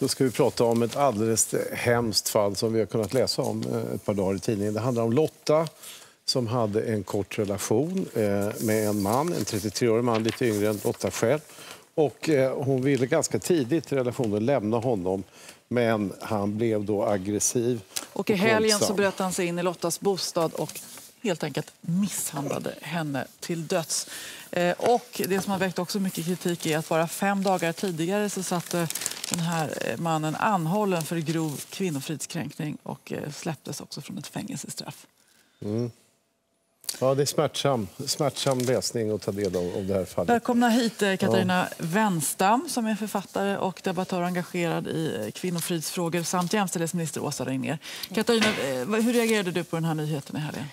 Då ska vi prata om ett alldeles hemskt fall som vi har kunnat läsa om eh, ett par dagar i tidningen. Det handlar om Lotta som hade en kort relation eh, med en man, en 33-årig man, lite yngre än Lotta själv. Och eh, hon ville ganska tidigt i relationen lämna honom men han blev då aggressiv. Och i helgen så bröt han sig in i Lottas bostad och helt enkelt misshandlade henne till döds. Och det som har väckt också mycket kritik är att bara fem dagar tidigare så satte den här eh, mannen anhållen för grov kvinnofridskränkning och eh, släpptes också från ett fängelsestraff. Mm. Ja, det är smärtsam, smärtsam läsning att ta del av, av det här fallet. Välkomna hit Katarina ja. Wenstam som är författare och debattör engagerad i kvinnofridsfrågor samt jämställdhetsminister Åsa Regnér. Katarina, hur reagerade du på den här nyheten i helgen?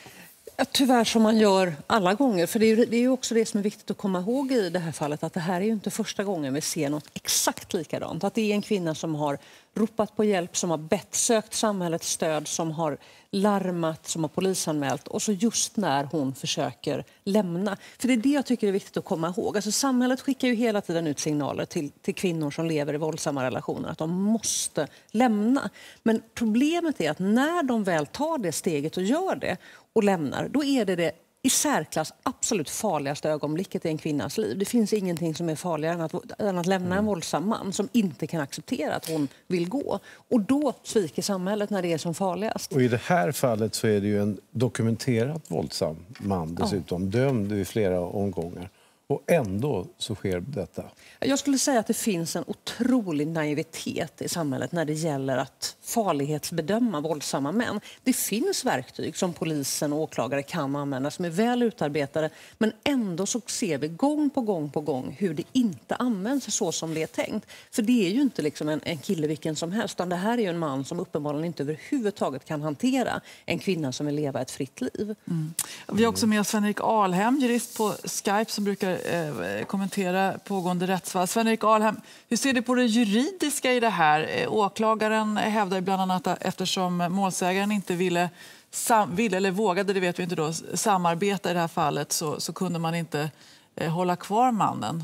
Ja, tyvärr som man gör alla gånger. För det är, det är också det som är viktigt att komma ihåg i det här fallet. Att det här är inte första gången vi ser något exakt likadant. Att det är en kvinna som har ropat på hjälp, som har bett, sökt samhällets stöd, som har larmat, som har polisanmält och så just när hon försöker lämna. För det är det jag tycker är viktigt att komma ihåg. Alltså, samhället skickar ju hela tiden ut signaler till, till kvinnor som lever i våldsamma relationer att de måste lämna. Men problemet är att när de väl tar det steget och gör det och lämnar, då är det det i särklass absolut farligaste ögonblicket i en kvinnas liv. Det finns ingenting som är farligare än att, än att lämna en mm. våldsam man som inte kan acceptera att hon vill gå. Och då sviker samhället när det är som farligast. Och I det här fallet så är det ju en dokumenterat våldsam man dessutom, ja. dömd i flera omgångar. Och ändå så sker detta. Jag skulle säga att det finns en otrolig naivitet i samhället när det gäller att farlighetsbedöma våldsamma män. Det finns verktyg som polisen och åklagare kan använda som är väl utarbetade men ändå så ser vi gång på gång på gång hur det inte används så som det är tänkt. För det är ju inte liksom en, en kille vilken som helst utan det här är en man som uppenbarligen inte överhuvudtaget kan hantera en kvinna som vill leva ett fritt liv. Mm. Vi har också med Sven-Erik Alhem, jurist på Skype som brukar eh, kommentera pågående rättsfall. Sven-Erik Alhem, hur ser du på det juridiska i det här? Eh, åklagaren hävdar bland annat att eftersom målsägaren inte ville, sam, ville eller vågade, det vet vi inte då, samarbeta i det här fallet så, så kunde man inte eh, hålla kvar mannen.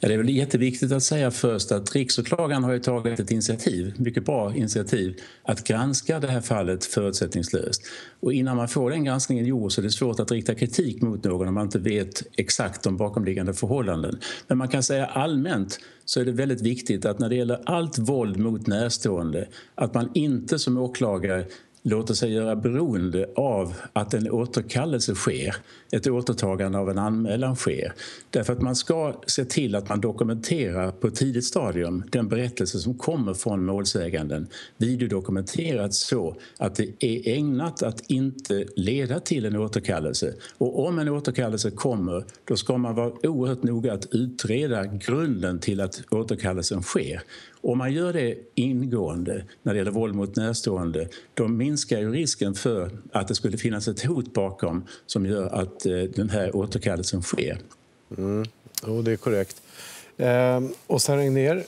Ja, det är väl jätteviktigt att säga först att riksåklagaren har tagit ett initiativ, mycket bra initiativ, att granska det här fallet förutsättningslöst. Och innan man får den granskningen gjord så är det svårt att rikta kritik mot någon om man inte vet exakt de bakomliggande förhållanden. Men man kan säga allmänt så är det väldigt viktigt att när det gäller allt våld mot närstående att man inte som åklagare låter sig göra beroende av att en återkallelse sker, ett återtagande av en anmälan sker. Därför att man ska se till att man dokumenterar på ett tidigt stadium den berättelse som kommer från målsäganden. Videodokumenterat så att det är ägnat att inte leda till en återkallelse. Och om en återkallelse kommer, då ska man vara oerhört noga att utreda grunden till att återkallelsen sker. Om man gör det ingående när det gäller våld mot närstående då minskar ju risken för att det skulle finnas ett hot bakom som gör att eh, den här återkallelsen sker. Mm. Jo, det är korrekt. Eh, Åsa Regnér,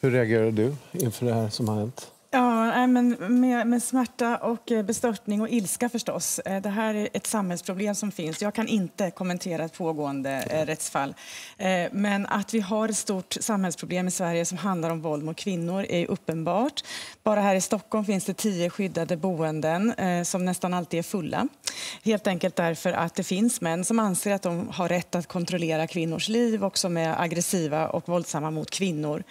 hur reagerar du inför det här som har hänt? Ja, men med, med, smärta och eh, bestörtning och ilska förstås. Eh, det här är ett samhällsproblem som finns. Jag kan inte kommentera ett pågående eh, rättsfall. Men att vi har ett stort samhällsproblem i Sverige som handlar om våld mot kvinnor är uppenbart. Bara här i Stockholm finns det tio skyddade boenden som nästan alltid är fulla. Helt enkelt därför att det finns män som anser att de har rätt att kontrollera kvinnors liv och som är aggressiva och våldsamma mot kvinnor.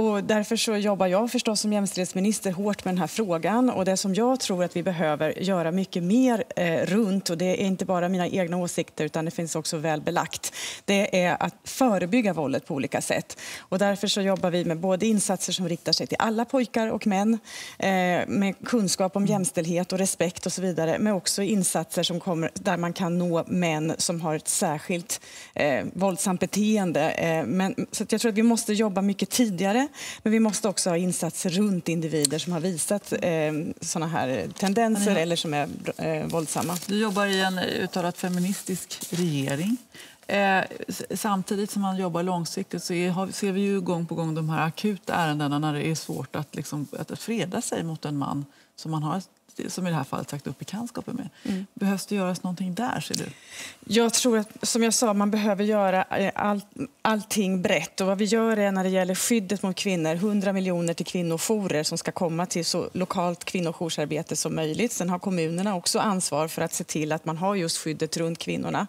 Och därför så jobbar jag förstås som jämställdhetsminister hårt med den här frågan. Och det som jag tror att vi behöver göra mycket mer eh, runt, och det är inte bara mina egna åsikter utan det finns också väl belagt, det är att förebygga våldet på olika sätt. Och därför så jobbar vi med både insatser som riktar sig till alla pojkar och män, eh, med kunskap om jämställdhet och respekt och så vidare, men också insatser som kommer, där man kan nå män som har ett särskilt eh, våldsamt beteende. Eh, men, så jag tror att vi måste jobba mycket tidigare, men vi måste också ha insatser runt individer som har visat eh, såna här tendenser eller som är eh, våldsamma. Du jobbar i en uttalat feministisk regering. Eh, samtidigt som man jobbar långsiktigt så är, ser vi ju gång på gång de här akuta ärendena när det är svårt att, liksom, att freda sig mot en man som man har som i det här fallet sagt upp bekantskapen med. Mm. Behövs det göras någonting där, ser du? Jag tror att, som jag sa, man behöver göra eh, all, allting brett. Och vad vi gör är när det gäller skyddet mot kvinnor, 100 miljoner till kvinnojourer som ska komma till så lokalt kvinnojoursarbete som möjligt. Sen har kommunerna också ansvar för att se till att man har just skyddet runt kvinnorna.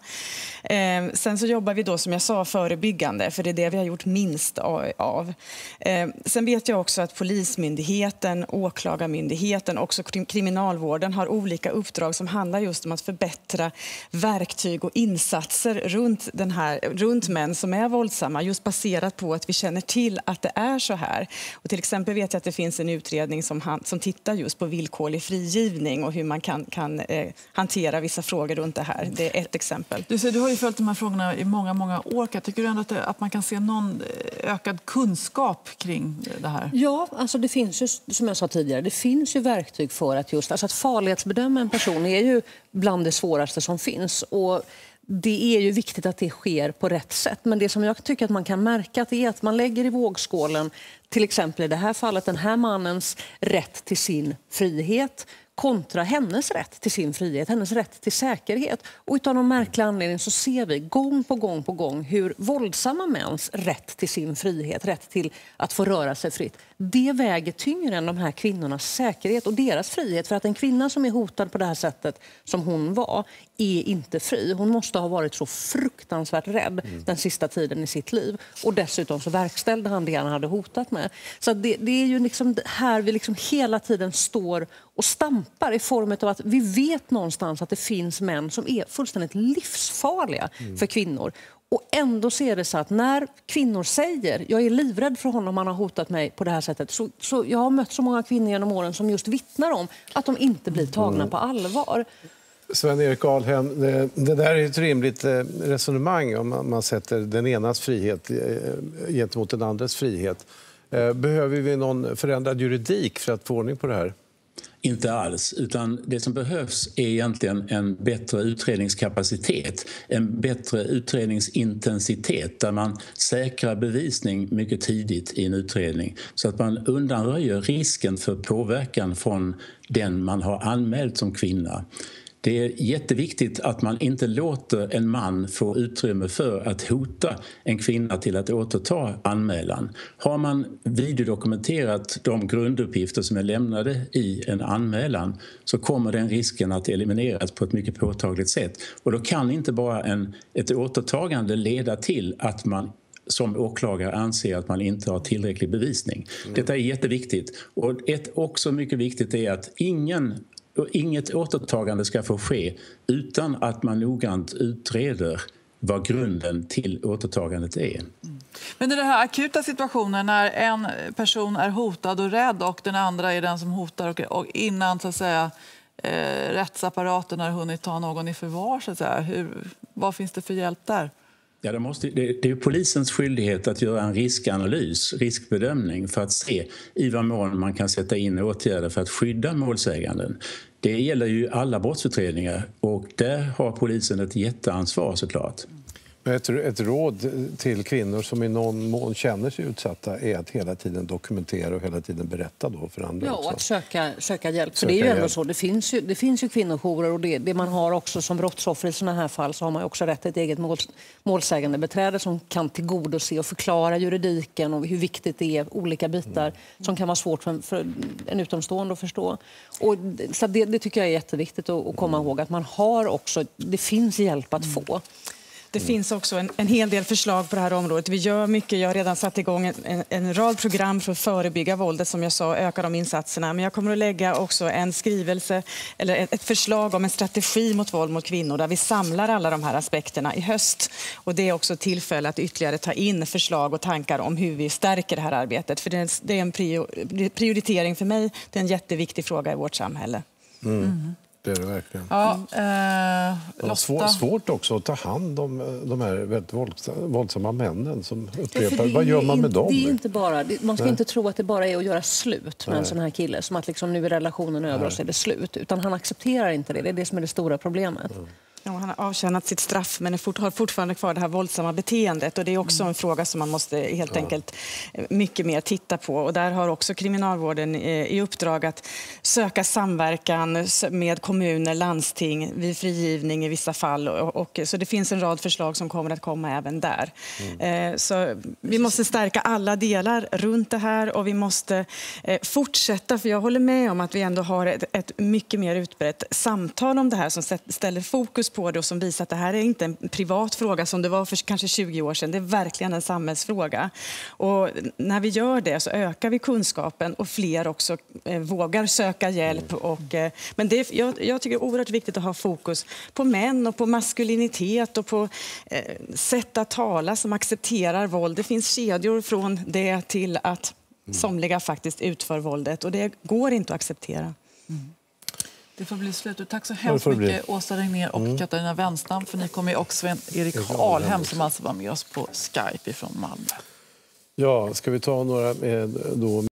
Eh, sen så jobbar vi då, som jag sa, förebyggande, för det är det vi har gjort minst av. Eh, sen vet jag också att Polismyndigheten, Åklagarmyndigheten, också Kriminalvården har olika uppdrag som handlar just om att förbättra verktyg och insatser runt, den här, runt män som är våldsamma, just baserat på att vi känner till att det är så här. Och till exempel vet jag att det finns en utredning som, han, som tittar just på villkorlig frigivning och hur man kan, kan eh, hantera vissa frågor runt det här. Det är ett exempel. Du, ser, du har ju följt de här frågorna i många, många år. Jag tycker ändå att, det, att man kan se någon eh, ökad kunskap kring det här? Ja, alltså det finns ju, som jag sa tidigare, det finns ju verktyg för att just just alltså att farlighetsbedöma en person är ju bland det svåraste som finns. Och det är ju viktigt att det sker på rätt sätt. Men det som jag tycker att man kan märka är att man lägger i vågskålen till exempel i det här fallet den här mannens rätt till sin frihet kontra hennes rätt till sin frihet, hennes rätt till säkerhet. Och utav någon märklig anledning så ser vi gång på gång på gång hur våldsamma mäns rätt till sin frihet, rätt till att få röra sig fritt, det väger tyngre än de här kvinnornas säkerhet och deras frihet. För att en kvinna som är hotad på det här sättet som hon var är inte fri. Hon måste ha varit så fruktansvärt rädd mm. den sista tiden i sitt liv. Och dessutom så verkställde han det han hade hotat med. Så det, det är ju liksom här vi liksom hela tiden står och stampar i form av att vi vet någonstans att det finns män som är fullständigt livsfarliga mm. för kvinnor. Och ändå ser det så att när kvinnor säger jag är livrädd för honom, han har hotat mig på det här sättet. Så, så jag har mött så många kvinnor genom åren som just vittnar om att de inte blir tagna mm. på allvar. Sven-Erik Alhem, det, det, där är ett rimligt eh, resonemang om man sätter den enas frihet eh, gentemot den andres frihet. Eh, behöver vi någon förändrad juridik för att få ordning på det här? Inte alls, utan det som behövs är egentligen en bättre utredningskapacitet, en bättre utredningsintensitet där man säkrar bevisning mycket tidigt i en utredning så att man undanröjer risken för påverkan från den man har anmält som kvinna. Det är jätteviktigt att man inte låter en man få utrymme för att hota en kvinna till att återta anmälan. Har man videodokumenterat de grunduppgifter som är lämnade i en anmälan så kommer den risken att elimineras på ett mycket påtagligt sätt. Och då kan inte bara en, ett återtagande leda till att man som åklagare anser att man inte har tillräcklig bevisning. Mm. Detta är jätteviktigt. Och ett också mycket viktigt är att ingen och inget återtagande ska få ske utan att man noggrant utreder vad grunden till återtagandet är. Men i den här akuta situationen när en person är hotad och rädd och den andra är den som hotar och, innan så att säga, eh, rättsapparaten har hunnit ta någon i förvar, så att säga, hur, vad finns det för hjälp där? Ja, det, måste, det, det är polisens skyldighet att göra en riskanalys, riskbedömning för att se i vad mån man kan sätta in åtgärder för att skydda målsäganden. Det gäller ju alla brottsutredningar och där har polisen ett jätteansvar såklart. Ett, ett råd till kvinnor som i någon mån känner sig utsatta är att hela tiden dokumentera och hela tiden berätta då för andra. Ja, också. och att söka, söka hjälp. Söka det är ju ändå så. Det finns ju, det finns ju kvinnojourer och det, det man har också som brottsoffer i sådana här fall så har man också rätt till ett eget mål, målsägande beträde som kan tillgodose och förklara juridiken och hur viktigt det är, olika bitar mm. som kan vara svårt för, för en utomstående att förstå. Och, så det, det tycker jag är jätteviktigt att, att komma ihåg att man har också, det finns hjälp att få. Det mm. finns också en, en, hel del förslag på det här området. Vi gör mycket. Jag har redan satt igång en, en, rad program för att förebygga våldet, som jag sa, öka de insatserna. Men jag kommer att lägga också en skrivelse, eller ett, ett förslag om en strategi mot våld mot kvinnor, där vi samlar alla de här aspekterna i höst. Och det är också tillfälle att ytterligare ta in förslag och tankar om hur vi stärker det här arbetet. För det är, det är en prioritering för mig. Det är en jätteviktig fråga i vårt samhälle. Mm. Mm. Det är det verkligen. Ja, eh, Lotta. Svår, svårt också att ta hand om de här väldigt våldsamma männen som upprepar. Ja, Vad gör man med dem? Det är inte bara, man ska Nej. inte tro att det bara är att göra slut med Nej. en sån här kille. Som att liksom nu är relationen över Nej. och så är det slut. Utan han accepterar inte det. Det är det som är det stora problemet. Mm. Ja, han har avtjänat sitt straff men fort, har fortfarande kvar det här våldsamma beteendet. Och det är också en fråga som man måste helt enkelt eh, mycket mer titta på. Och där har också Kriminalvården eh, i uppdrag att söka samverkan med kommuner, landsting vid frigivning i vissa fall. Och, och, så det finns en rad förslag som kommer att komma även där. Eh, så vi måste stärka alla delar runt det här och vi måste fortsätta, för jag håller med om att vi ändå har ett, ett mycket mer utbrett samtal om det här som ställer fokus på det och som visar att det här är inte en privat fråga som det var för kanske 20 år sedan. Det är verkligen en samhällsfråga. Och när vi gör det så ökar vi kunskapen och fler också eh, vågar söka hjälp. Och, eh, men det, är- jag, jag tycker det är oerhört viktigt att ha fokus på män och på maskulinitet och på eh, sätt att tala som accepterar våld. Det finns kedjor från det till att somliga faktiskt utför våldet och det går inte att acceptera. Mm. Det får bli slut. Tack så hemskt det bli. mycket Åsa Regnér och Katarina Wenstam. För ni kommer ju också Sven-Erik Alhem som alltså var med oss på Skype från Malmö. Ja, ska vi ta några då